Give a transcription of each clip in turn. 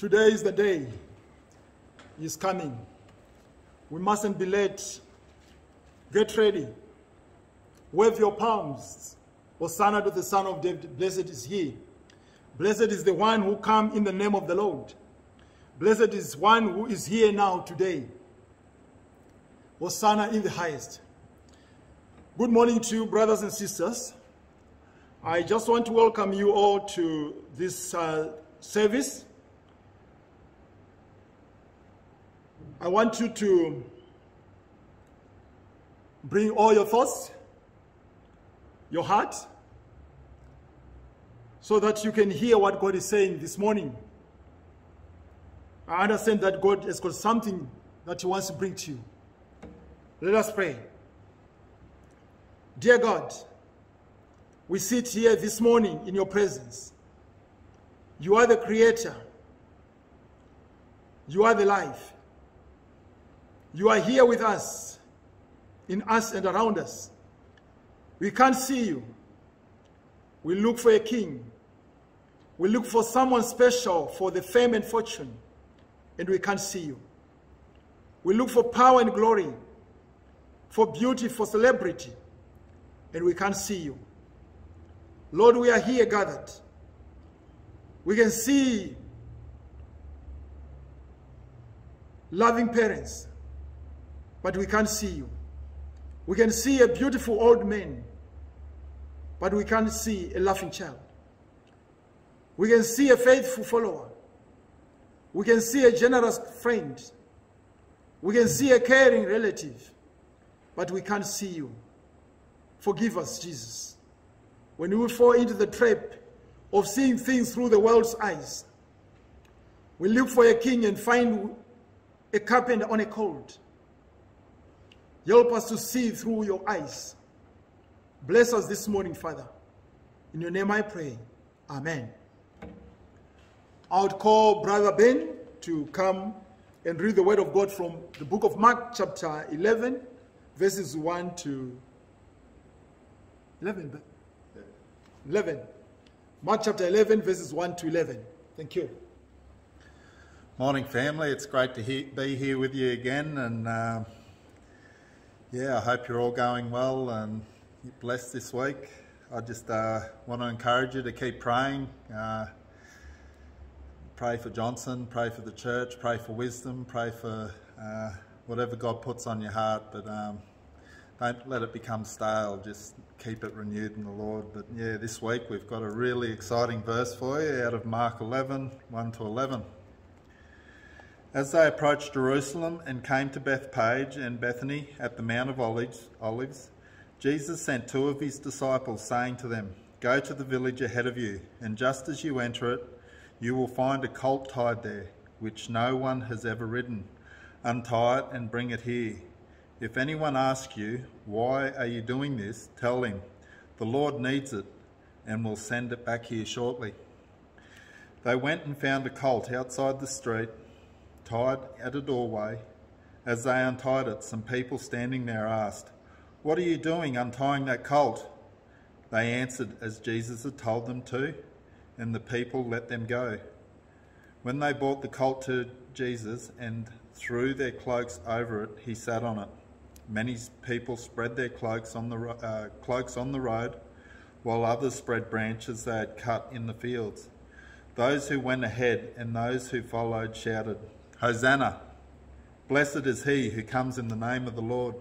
Today is the day. He's coming. We mustn't be late. Get ready. Wave your palms. Hosanna to the Son of David. Blessed is he. Blessed is the one who come in the name of the Lord. Blessed is one who is here now today. Hosanna in the highest. Good morning to you, brothers and sisters. I just want to welcome you all to this uh, service. I want you to bring all your thoughts, your heart, so that you can hear what God is saying this morning. I understand that God has got something that He wants to bring to you. Let us pray. Dear God, we sit here this morning in your presence. You are the creator. You are the life. You are here with us, in us and around us. We can't see you. We look for a king. We look for someone special for the fame and fortune, and we can't see you. We look for power and glory, for beauty, for celebrity, and we can't see you. Lord, we are here gathered. We can see loving parents, but we can't see you. We can see a beautiful old man, but we can't see a laughing child. We can see a faithful follower. We can see a generous friend. We can see a caring relative, but we can't see you. Forgive us, Jesus. When we fall into the trap of seeing things through the world's eyes, we look for a king and find a carpenter on a cold. Help us to see through your eyes. Bless us this morning, Father. In your name I pray. Amen. I would call Brother Ben to come and read the word of God from the book of Mark, chapter 11, verses 1 to 11. 11. Mark chapter 11, verses 1 to 11. Thank you. Morning, family. It's great to he be here with you again. And uh, yeah, I hope you're all going well and blessed this week. I just uh, want to encourage you to keep praying. Uh, pray for Johnson, pray for the church, pray for wisdom, pray for uh, whatever God puts on your heart. But um, don't let it become stale. Just keep it renewed in the Lord. But yeah, this week we've got a really exciting verse for you out of Mark 11, 1 to 11. As they approached Jerusalem and came to Bethphage and Bethany at the Mount of Olives, Jesus sent two of his disciples, saying to them, Go to the village ahead of you, and just as you enter it, you will find a colt tied there, which no one has ever ridden. Untie it and bring it here. If anyone asks you, Why are you doing this? tell him, The Lord needs it, and will send it back here shortly. They went and found a colt outside the street, tied at a doorway. As they untied it, some people standing there asked, What are you doing untying that colt? They answered as Jesus had told them to, and the people let them go. When they brought the colt to Jesus and threw their cloaks over it, he sat on it. Many people spread their cloaks on the, uh, cloaks on the road, while others spread branches they had cut in the fields. Those who went ahead and those who followed shouted, Hosanna! Blessed is he who comes in the name of the Lord.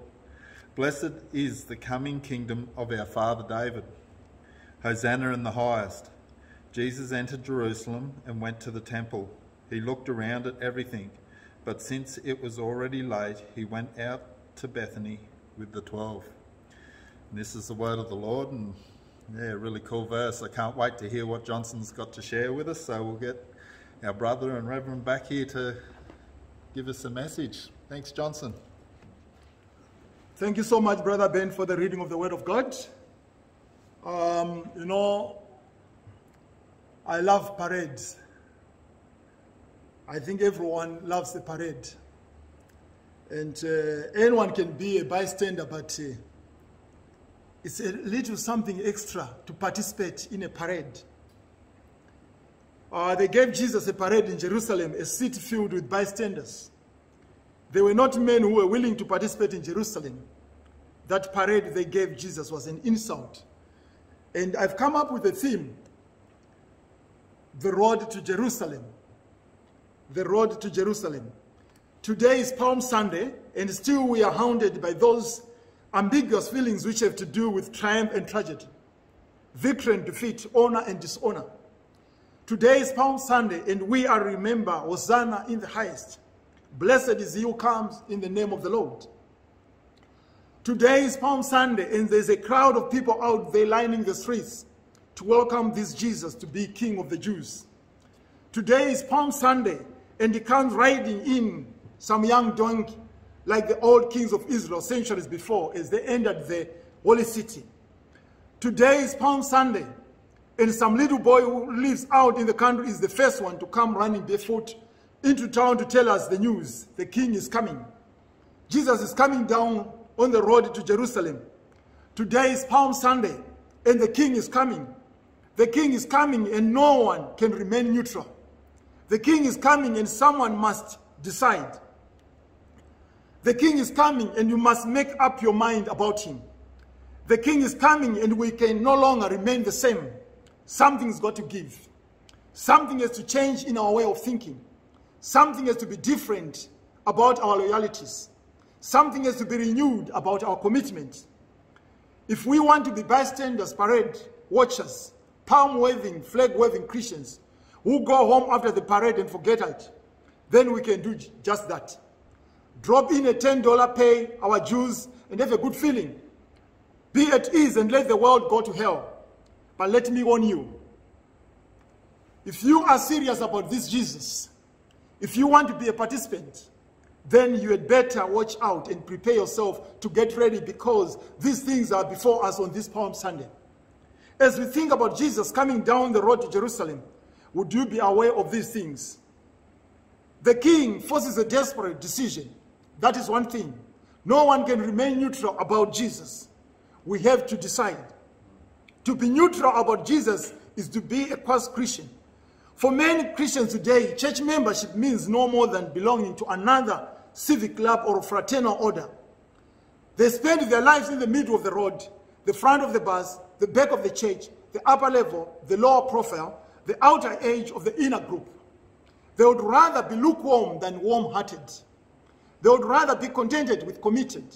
Blessed is the coming kingdom of our father David. Hosanna in the highest. Jesus entered Jerusalem and went to the temple. He looked around at everything, but since it was already late, he went out to Bethany with the twelve. And this is the word of the Lord, and yeah, really cool verse. I can't wait to hear what Johnson's got to share with us, so we'll get our brother and Reverend back here to give us a message. Thanks, Johnson. Thank you so much, Brother Ben, for the reading of the Word of God. Um, you know, I love parades. I think everyone loves a parade. And uh, anyone can be a bystander, but uh, it's a little something extra to participate in a parade. Uh, they gave Jesus a parade in Jerusalem, a city filled with bystanders. They were not men who were willing to participate in Jerusalem. That parade they gave Jesus was an insult. And I've come up with a theme the road to Jerusalem. The road to Jerusalem. Today is Palm Sunday, and still we are hounded by those ambiguous feelings which have to do with triumph and tragedy, victory and defeat, honor and dishonor. Today is Palm Sunday, and we are remember Hosanna in the highest. Blessed is he who comes in the name of the Lord. Today is Palm Sunday, and there's a crowd of people out there lining the streets to welcome this Jesus to be King of the Jews. Today is Palm Sunday, and he comes riding in some young donkey like the old kings of Israel centuries before as they entered the holy city. Today is Palm Sunday, and some little boy who lives out in the country is the first one to come running barefoot into town to tell us the news. The king is coming. Jesus is coming down on the road to Jerusalem. Today is Palm Sunday, and the king is coming. The king is coming, and no one can remain neutral. The king is coming, and someone must decide. The king is coming, and you must make up your mind about him. The king is coming, and we can no longer remain the same. Something's got to give. Something has to change in our way of thinking. Something has to be different about our loyalties. Something has to be renewed about our commitment. If we want to be bystanders, parade watchers, palm waving, flag waving Christians who go home after the parade and forget it, then we can do just that. Drop in a $10 pay, our Jews, and have a good feeling. Be at ease and let the world go to hell. But let me warn you, if you are serious about this Jesus, if you want to be a participant, then you had better watch out and prepare yourself to get ready because these things are before us on this Palm Sunday. As we think about Jesus coming down the road to Jerusalem, would you be aware of these things? The king forces a desperate decision. That is one thing. No one can remain neutral about Jesus. We have to decide. To be neutral about Jesus is to be a past Christian. For many Christians today, church membership means no more than belonging to another civic club or fraternal order. They spend their lives in the middle of the road, the front of the bus, the back of the church, the upper level, the lower profile, the outer edge of the inner group. They would rather be lukewarm than warm-hearted. They would rather be contented with committed.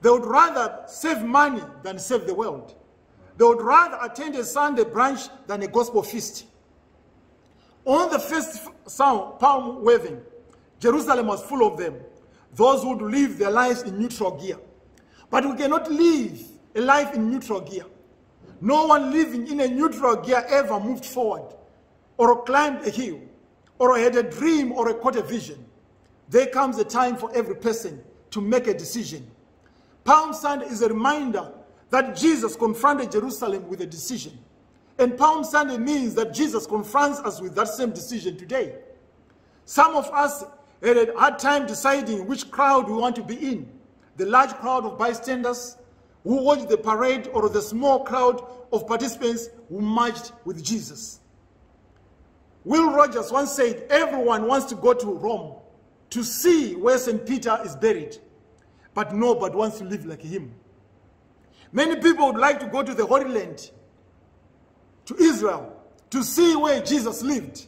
They would rather save money than save the world. They would rather attend a Sunday brunch than a gospel feast. On the first sound, palm waving, Jerusalem was full of them, those who would live their lives in neutral gear. But we cannot live a life in neutral gear. No one living in a neutral gear ever moved forward, or climbed a hill, or had a dream or caught a vision. There comes a time for every person to make a decision. Palm Sunday is a reminder that Jesus confronted Jerusalem with a decision. And Palm Sunday means that Jesus confronts us with that same decision today. Some of us had a hard time deciding which crowd we want to be in. The large crowd of bystanders who watched the parade or the small crowd of participants who marched with Jesus. Will Rogers once said, everyone wants to go to Rome to see where St. Peter is buried, but nobody wants to live like him. Many people would like to go to the Holy Land, to Israel, to see where Jesus lived,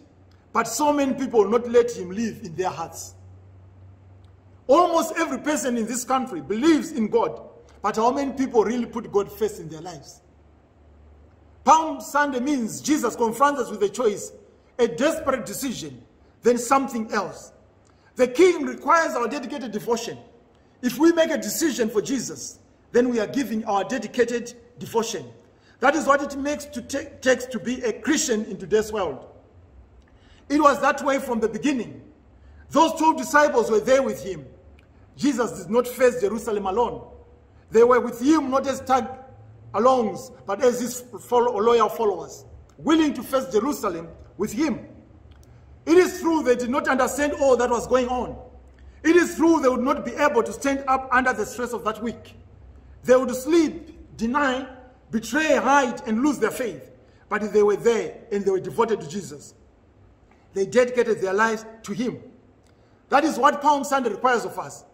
but so many people will not let him live in their hearts. Almost every person in this country believes in God, but how many people really put God first in their lives? Palm Sunday means Jesus confronts us with a choice, a desperate decision, then something else. The king requires our dedicated devotion. If we make a decision for Jesus, then we are giving our dedicated devotion. That is what it makes to take, takes to be a Christian in today's world. It was that way from the beginning. Those 12 disciples were there with him. Jesus did not face Jerusalem alone. They were with him not as tag alongs, but as his follow, loyal followers, willing to face Jerusalem with him. It is true they did not understand all that was going on. It is true they would not be able to stand up under the stress of that week. They would sleep, deny, betray, hide, and lose their faith. but if they were there and they were devoted to Jesus. They dedicated their lives to Him. That is what Palm Sunday requires of us.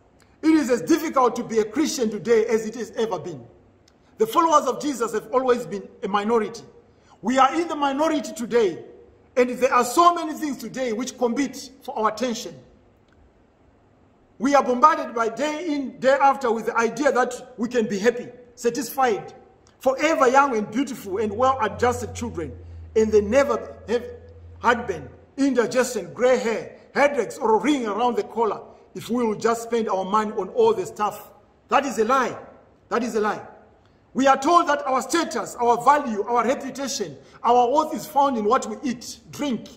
It is as difficult to be a Christian today as it has ever been. The followers of Jesus have always been a minority. We are in the minority today, and there are so many things today which compete for our attention. We are bombarded by day in, day after with the idea that we can be happy, satisfied, forever young and beautiful and well-adjusted children, and they never have had heartburn, indigestion, gray hair, headaches, or a ring around the collar if we will just spend our money on all the stuff. That is a lie. That is a lie. We are told that our status, our value, our reputation, our worth is found in what we eat, drink,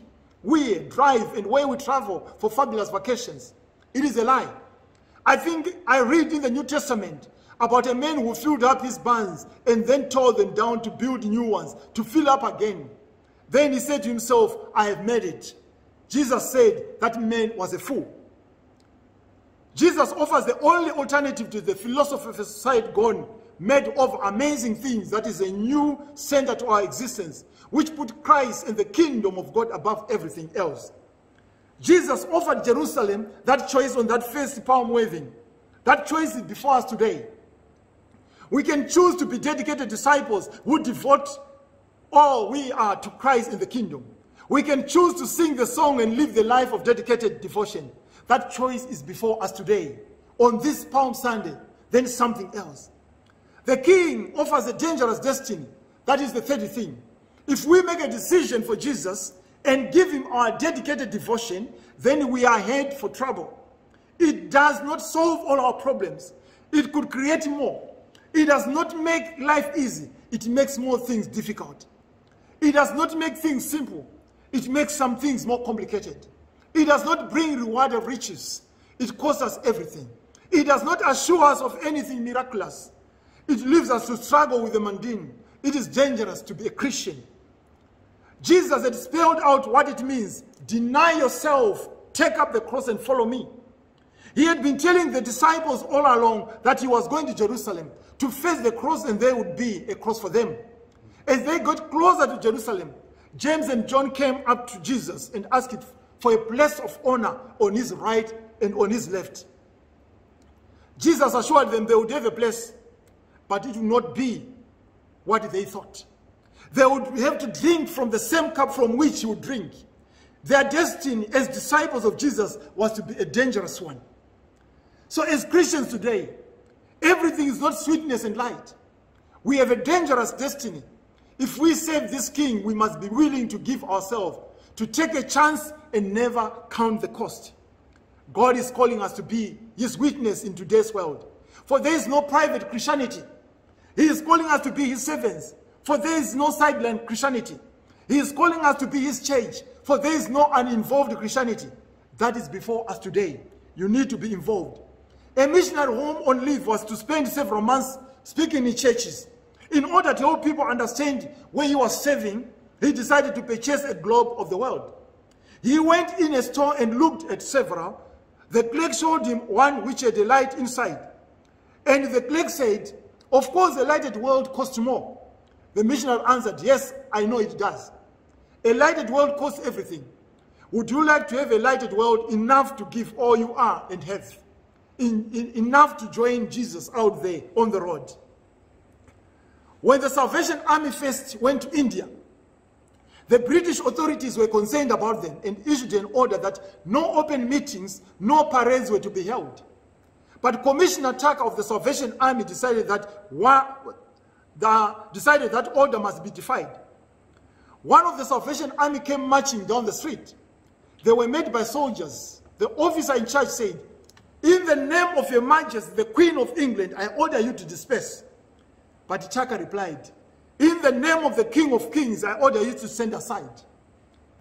wear, drive, and where we travel for fabulous vacations. It is a lie. I think I read in the New Testament about a man who filled up his barns and then tore them down to build new ones, to fill up again. Then he said to himself, I have made it. Jesus said that man was a fool. Jesus offers the only alternative to the philosophy of society gone, made of amazing things, that is a new center to our existence, which put Christ and the kingdom of God above everything else. Jesus offered Jerusalem that choice on that first palm waving. That choice is before us today. We can choose to be dedicated disciples who devote all we are to Christ in the kingdom. We can choose to sing the song and live the life of dedicated devotion. That choice is before us today. On this Palm Sunday, then something else. The king offers a dangerous destiny. That is the third thing. If we make a decision for Jesus and give him our dedicated devotion, then we are head for trouble. It does not solve all our problems. It could create more. It does not make life easy. It makes more things difficult. It does not make things simple. It makes some things more complicated. It does not bring reward of riches. It costs us everything. It does not assure us of anything miraculous. It leaves us to struggle with the mundane. It is dangerous to be a Christian. Jesus had spelled out what it means. Deny yourself, take up the cross and follow me. He had been telling the disciples all along that he was going to Jerusalem to face the cross and there would be a cross for them. As they got closer to Jerusalem, James and John came up to Jesus and asked for a place of honor on his right and on his left. Jesus assured them they would have a place, but it would not be what they thought. They would have to drink from the same cup from which he would drink. Their destiny as disciples of Jesus was to be a dangerous one. So as Christians today, everything is not sweetness and light. We have a dangerous destiny. If we save this king, we must be willing to give ourselves, to take a chance and never count the cost. God is calling us to be his witness in today's world. For there is no private Christianity. He is calling us to be his servants. For there is no sideline Christianity. He is calling us to be his church. For there is no uninvolved Christianity. That is before us today. You need to be involved. A missionary home on leave was to spend several months speaking in churches. In order to help people understand where he was serving, he decided to purchase a globe of the world. He went in a store and looked at several. The clerk showed him one which had a light inside. And the clerk said, of course the lighted world costs more. The missionary answered, yes, I know it does. A lighted world costs everything. Would you like to have a lighted world enough to give all you are and have? In, in, enough to join Jesus out there on the road. When the Salvation Army first went to India, the British authorities were concerned about them and issued an order that no open meetings, no parades were to be held. But Commissioner Tucker of the Salvation Army decided that, the, decided that order must be defied. One of the Salvation Army came marching down the street. They were met by soldiers. The officer in charge said, in the name of your majesty, the Queen of England, I order you to disperse. But Tucker replied, in the name of the King of Kings, I order you to stand aside.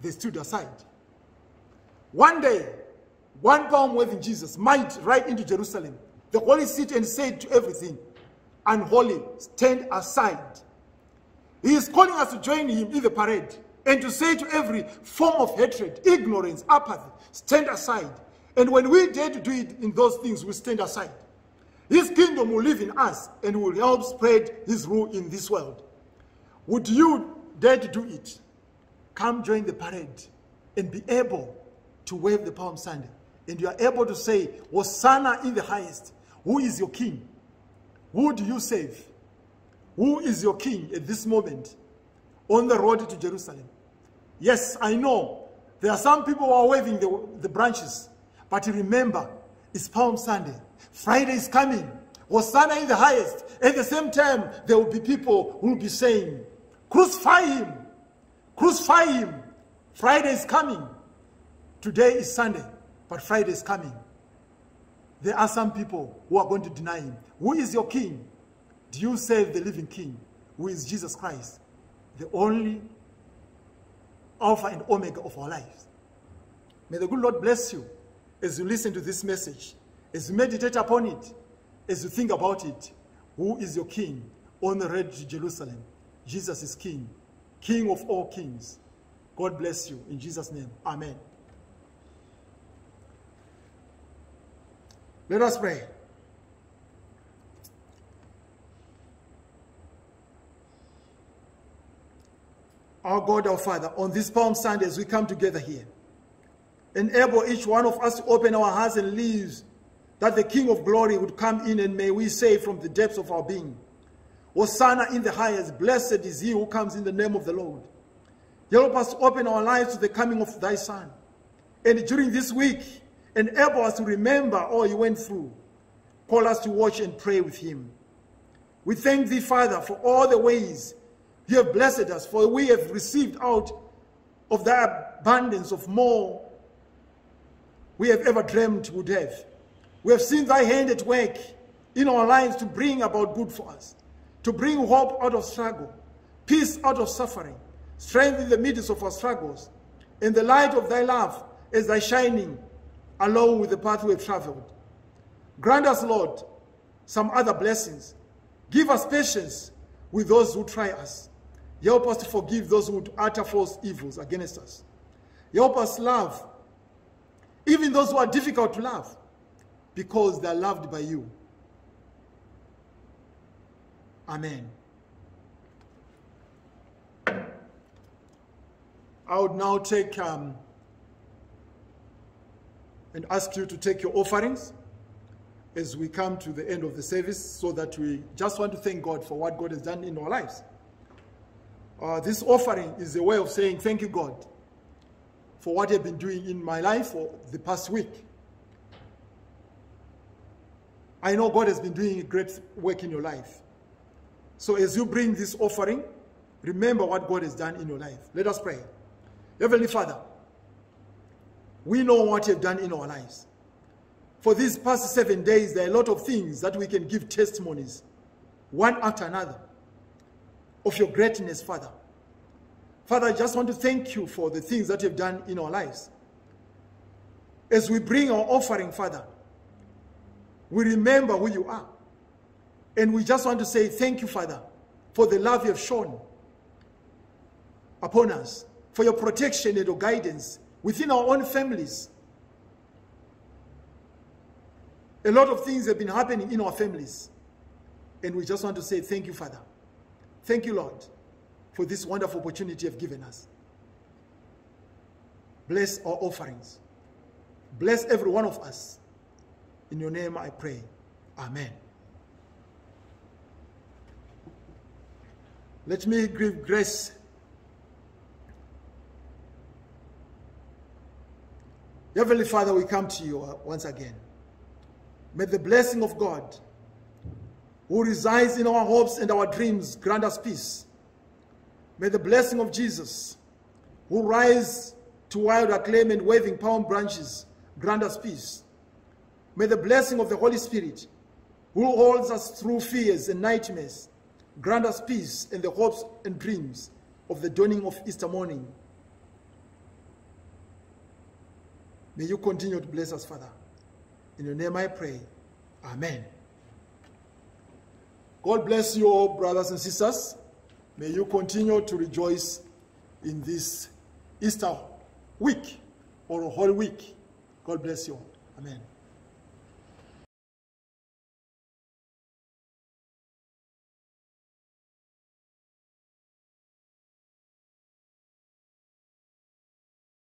They stood aside. One day, one palm waving Jesus might ride into Jerusalem, the holy city, and said to everything, unholy, stand aside. He is calling us to join him in the parade and to say to every form of hatred, ignorance, apathy, stand aside. And when we dare to do it in those things, we stand aside. His kingdom will live in us and will help spread his rule in this world. Would you dare to do it, come join the parade and be able to wave the Palm Sunday. And you are able to say, Hosanna in the highest. Who is your king? Who do you save? Who is your king at this moment on the road to Jerusalem? Yes, I know there are some people who are waving the, the branches, but remember, it's Palm Sunday. Friday is coming. Hosanna in the highest. At the same time, there will be people who will be saying, Crucify him! Crucify him! Friday is coming. Today is Sunday, but Friday is coming. There are some people who are going to deny him. Who is your king? Do you serve the living king, who is Jesus Christ, the only Alpha and Omega of our lives? May the good Lord bless you as you listen to this message, as you meditate upon it, as you think about it. Who is your king on the to Jerusalem? Jesus is king, king of all kings. God bless you. In Jesus' name, amen. Let us pray. Our God, our Father, on this Palm Sunday as we come together here, enable each one of us to open our hearts and lives that the King of glory would come in and may we say from the depths of our being, Hosanna in the highest, blessed is he who comes in the name of the Lord. Help us open our lives to the coming of thy Son. And during this week, enable us to remember all he went through. Call us to watch and pray with him. We thank thee, Father, for all the ways you have blessed us, for we have received out of thy abundance of more we have ever dreamed would have. We have seen thy hand at work in our lives to bring about good for us, to bring hope out of struggle, peace out of suffering, strength in the midst of our struggles, and the light of thy love as thy shining along with the path we have traveled. Grant us, Lord, some other blessings. Give us patience with those who try us. Help us to forgive those who utter false evils against us. Help us love, even those who are difficult to love, because they are loved by you. Amen. I would now take um, and ask you to take your offerings as we come to the end of the service so that we just want to thank God for what God has done in our lives. Uh, this offering is a way of saying thank you, God, for what you've been doing in my life for the past week. I know God has been doing a great work in your life. So as you bring this offering, remember what God has done in your life. Let us pray. Heavenly Father, we know what you've done in our lives. For these past seven days, there are a lot of things that we can give testimonies, one after another, of your greatness, Father. Father, I just want to thank you for the things that you've done in our lives. As we bring our offering, Father, we remember who you are. And we just want to say thank you, Father, for the love you have shown upon us, for your protection and your guidance within our own families. A lot of things have been happening in our families. And we just want to say thank you, Father. Thank you, Lord, for this wonderful opportunity you have given us. Bless our offerings. Bless every one of us. In your name I pray. Amen. Let me give grace Heavenly Father, we come to you uh, once again. May the blessing of God, who resides in our hopes and our dreams, grant us peace. May the blessing of Jesus, who rise to wild acclaim and waving palm branches, grant us peace. May the blessing of the Holy Spirit, who holds us through fears and nightmares, grant us peace and the hopes and dreams of the dawning of Easter morning. May you continue to bless us, Father. In your name I pray. Amen. God bless you all, brothers and sisters. May you continue to rejoice in this Easter week or a whole week. God bless you all. Amen.